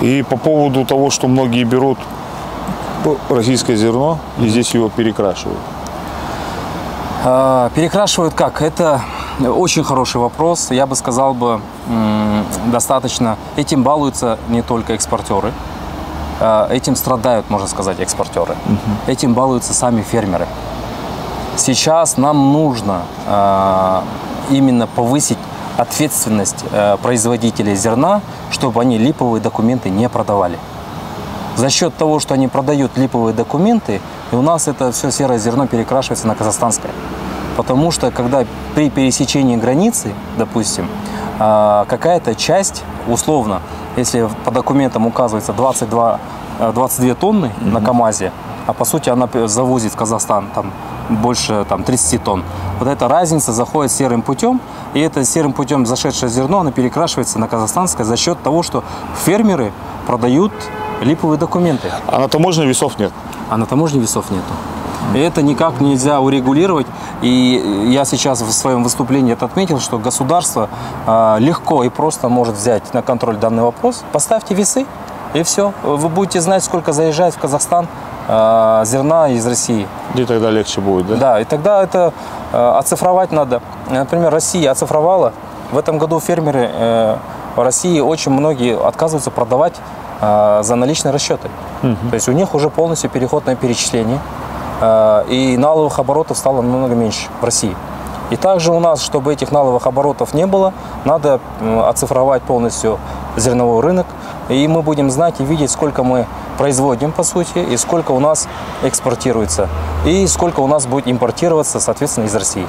И по поводу того, что многие берут российское зерно и здесь его перекрашивают. А, Перекрашивают как? Это очень хороший вопрос. Я бы сказал бы достаточно. Этим балуются не только экспортеры. А, Этим страдают, можно сказать, экспортеры. Этим балуются сами фермеры. Сейчас нам нужно а, именно повысить ответственность э, производителей зерна, чтобы они липовые документы не продавали. За счет того, что они продают липовые документы, и у нас это все серое зерно перекрашивается на казахстанское. Потому что когда при пересечении границы, допустим, а, какая-то часть, условно, если по документам указывается 22, э, 22 тонны на КАМАЗе, а по сути она завозит в Казахстан там, больше там, 30 тонн, вот эта разница заходит серым путем, и это серым путем зашедшее зерно, оно перекрашивается на казахстанское за счет того, что фермеры продают липовые документы А на таможне весов нет. а на таможне весов нету. И это никак нельзя урегулировать. И я сейчас в своем выступлении это отметил, что государство а, легко и просто может взять на контроль данный вопрос. Поставьте весы, и все. Вы будете знать, сколько заезжает в Казахстан а, зерна из России. И тогда легче будет, да? Да, и тогда это э, оцифровать надо. Например, Россия оцифровала. В этом году фермеры э, в России очень многие отказываются продавать э, за наличные расчеты. То есть у них уже полностью переход на перечисление. Э, и наловых оборотов стало намного меньше в России. И также у нас, чтобы этих наловых оборотов не было, надо оцифровать полностью зерновой рынок. И мы будем знать и видеть, сколько мы производим, по сути, и сколько у нас экспортируется, и сколько у нас будет импортироваться, соответственно, из России.